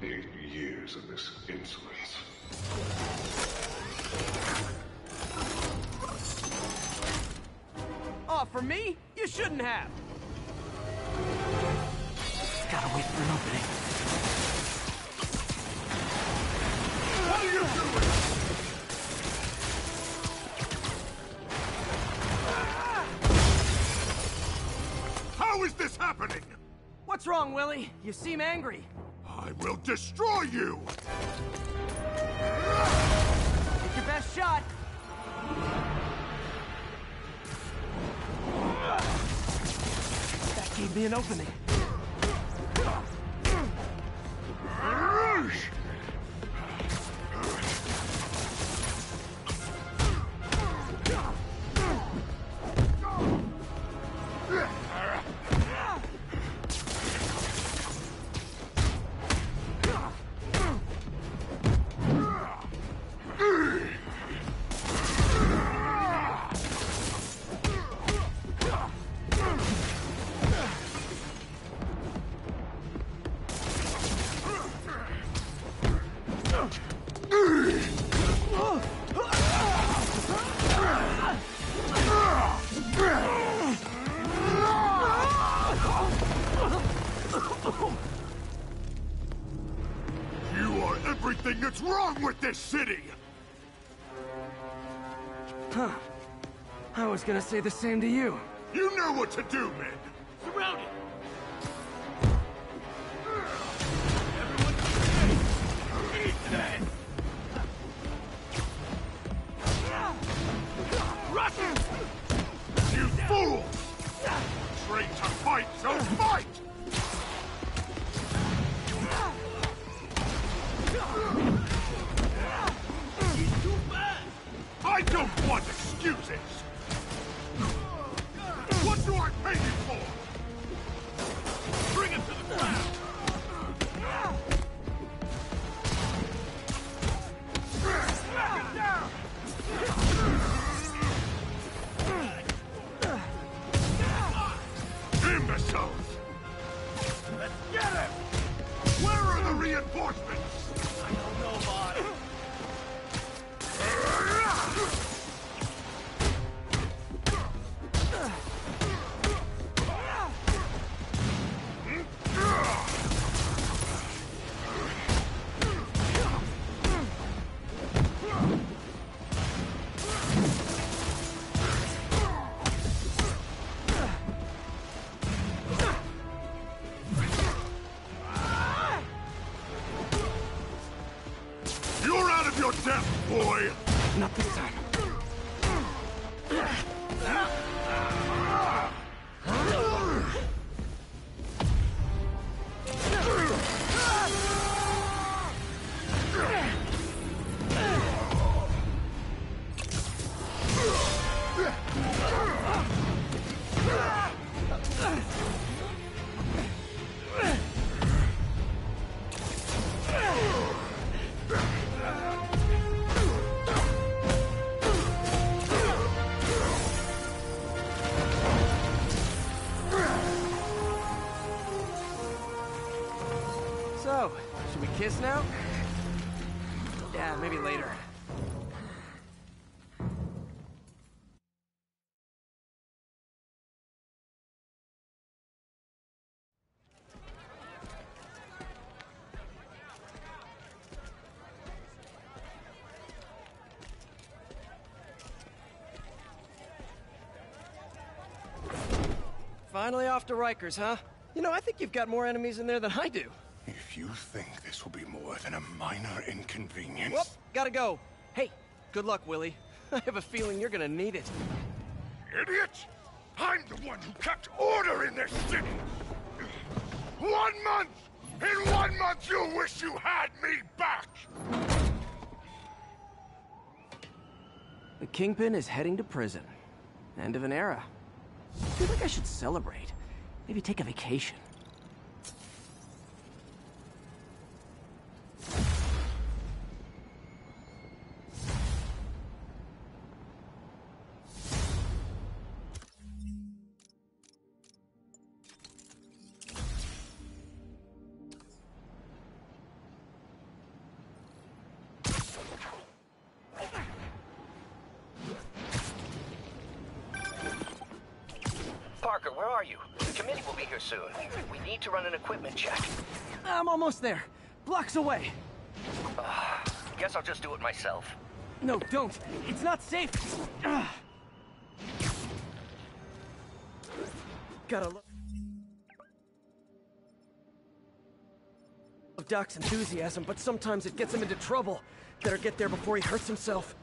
Eight years of this insolence. Oh, for me? You shouldn't have! Gotta wait for an opening. What are you doing? How is this happening? What's wrong, Willie? You seem angry. I will destroy you! Take your best shot. That gave me an opening. Everything that's wrong with this city! Huh. I was gonna say the same to you. You know what to do, men! Surrounded! You fool! Trained to fight, so fight! I don't want excuses! So, should we kiss now? Yeah, maybe later. Finally off to Rikers, huh? You know, I think you've got more enemies in there than I do. You think this will be more than a minor inconvenience... Whoop, gotta go. Hey, good luck, Willie. I have a feeling you're gonna need it. Idiot! I'm the one who kept order in this city! One month! In one month, you'll wish you had me back! The Kingpin is heading to prison. End of an era. I feel like I should celebrate. Maybe take a vacation. Where are you? The committee will be here soon. We need to run an equipment check. I'm almost there. Blocks away. Uh, Guess I'll just do it myself. No, don't. It's not safe. Ugh. Gotta look. Of Doc's enthusiasm, but sometimes it gets him into trouble. Better get there before he hurts himself.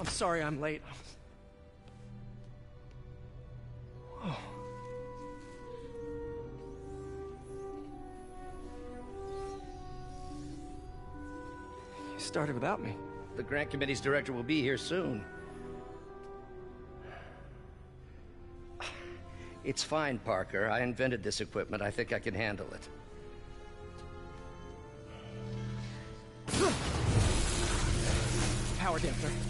I'm sorry I'm late. Oh. You started without me. The grant committee's director will be here soon. It's fine, Parker. I invented this equipment. I think I can handle it. Power dampener.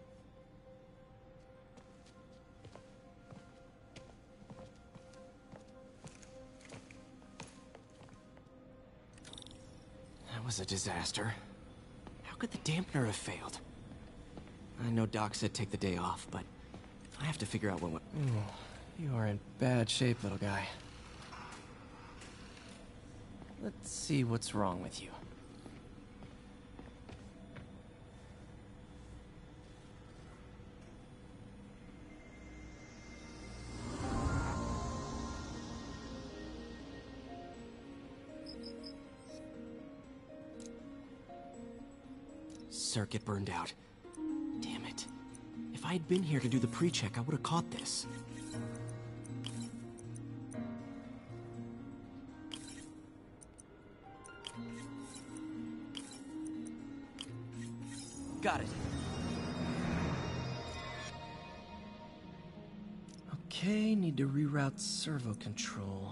Was a disaster. How could the dampener have failed? I know Doc said take the day off, but I have to figure out what went. Ooh, you are in bad shape, little guy. Let's see what's wrong with you. Circuit burned out. Damn it. If I had been here to do the pre-check, I would have caught this. Got it. Okay, need to reroute servo control.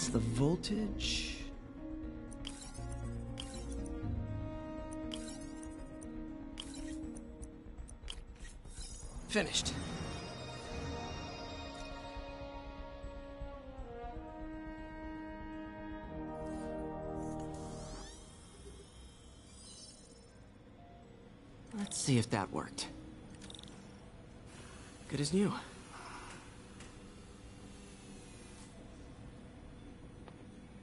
Rebalance the voltage. Finished. Let's see if that worked. Good as new.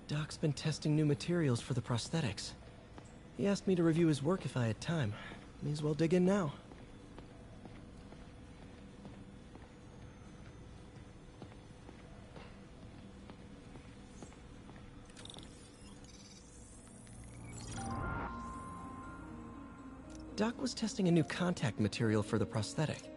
Doc's been testing new materials for the prosthetics. He asked me to review his work if I had time. May as well dig in now. Doc was testing a new contact material for the prosthetic.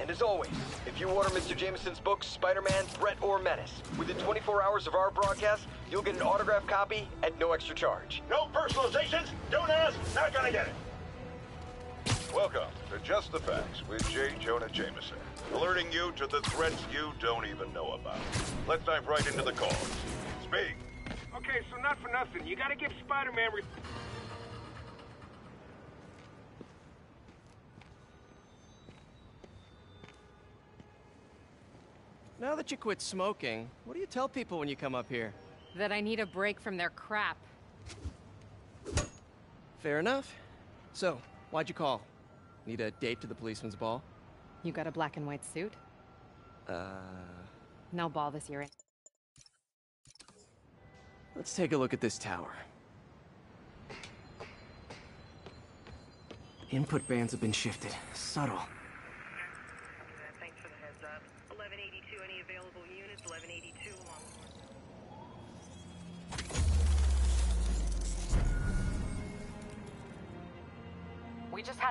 and as always, if you order Mr. Jameson's books, Spider-Man, Threat, or Menace, within 24 hours of our broadcast, you'll get an autographed copy at no extra charge. No personalizations. Don't ask. Not gonna get it. Welcome to Just the Facts with J. Jonah Jameson, alerting you to the threats you don't even know about. Let's dive right into the cause. Speak. Okay, so not for nothing. You gotta give Spider-Man Now that you quit smoking, what do you tell people when you come up here? That I need a break from their crap. Fair enough. So, why'd you call? Need a date to the policeman's ball? You got a black and white suit? Uh, No ball this year. let's take a look at this tower. Input bands have been shifted. Subtle.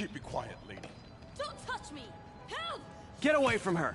Keep it quiet, lady. Don't touch me! Help! Get away from her!